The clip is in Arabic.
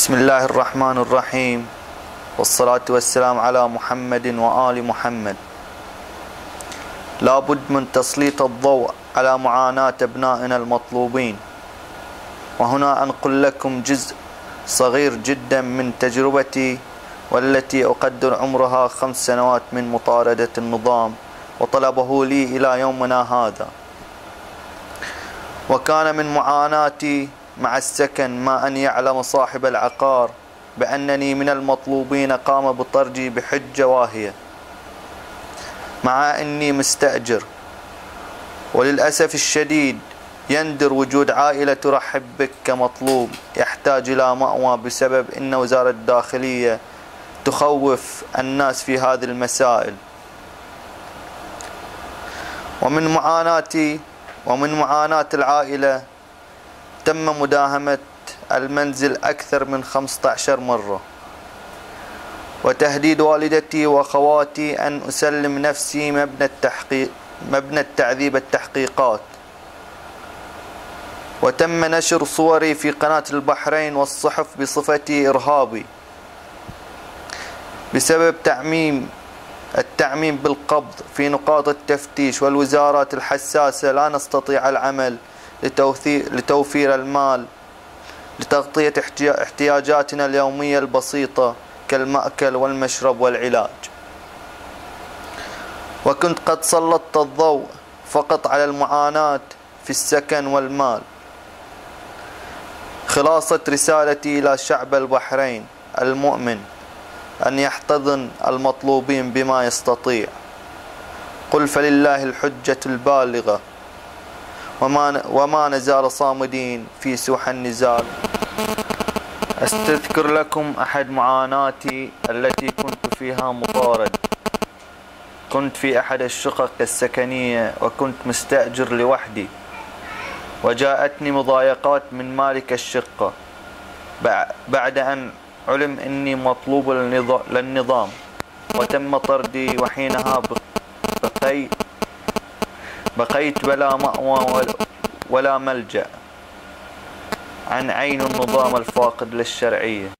بسم الله الرحمن الرحيم. والصلاة والسلام على محمد وآل محمد. لا بد من تسليط الضوء على معاناة أبنائنا المطلوبين. وهنا أنقل لكم جزء صغير جدا من تجربتي والتي أقدر عمرها خمس سنوات من مطاردة النظام وطلبه لي إلى يومنا هذا. وكان من معاناتي مع السكن ما أن يعلم صاحب العقار بأنني من المطلوبين قام بطرجي بحجة واهية مع أني مستأجر. وللأسف الشديد يندر وجود عائلة ترحب بك كمطلوب يحتاج إلى مأوى بسبب أن وزارة الداخلية تخوف الناس في هذه المسائل. ومن معاناتي ومن معاناة العائلة تم مداهمة المنزل أكثر من 15 مرة. وتهديد والدتي وأخواتي أن أسلم نفسي مبنى التحقيق مبنى التعذيب التحقيقات. وتم نشر صوري في قناة البحرين والصحف بصفتي إرهابي. بسبب تعميم التعميم بالقبض في نقاط التفتيش والوزارات الحساسة لا نستطيع العمل لتوفير المال لتغطية احتياجاتنا اليومية البسيطة كالمأكل والمشرب والعلاج. وكنت قد سلطت الضوء فقط على المعاناة في السكن والمال. خلاصة رسالتي إلى شعب البحرين المؤمن أن يحتضن المطلوبين بما يستطيع. قل فلله الحجة البالغة وما, وما نزال صامدين في سوح النزال. أستذكر لكم أحد معاناتي التي كنت فيها مطارد كنت في أحد الشقق السكنية وكنت مستأجر لوحدي. وجاءتني مضايقات من مالك الشقة. بعد أن علم أني مطلوب للنظام. وتم طردي وحينها بقيت بقيت بلا مأوى ولا ملجأ عن عين النظام الفاقد للشرعية.